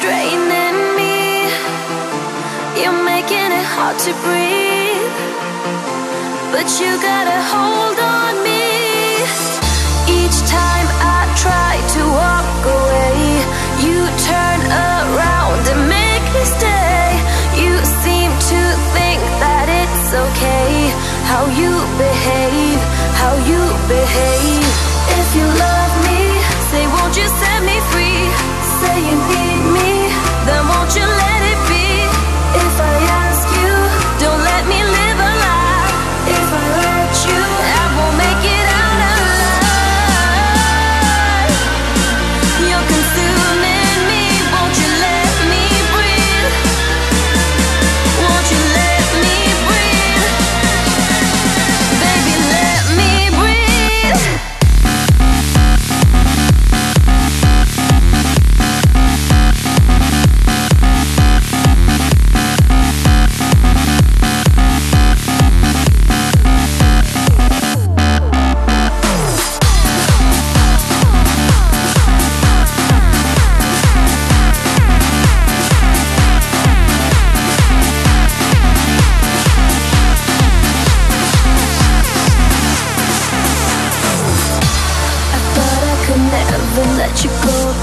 draining me. You're making it hard to breathe. But you got a hold on me. Each time I try to walk away, you turn around and make me stay. You seem to think that it's okay how you behave, how you behave. Say you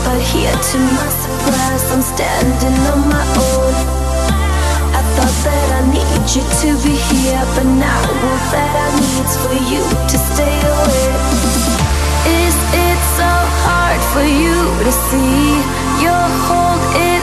but here to my surprise, I'm standing on my own. I thought that I need you to be here, but now all that I need's for you to stay away. Is it so hard for you to see your hold? It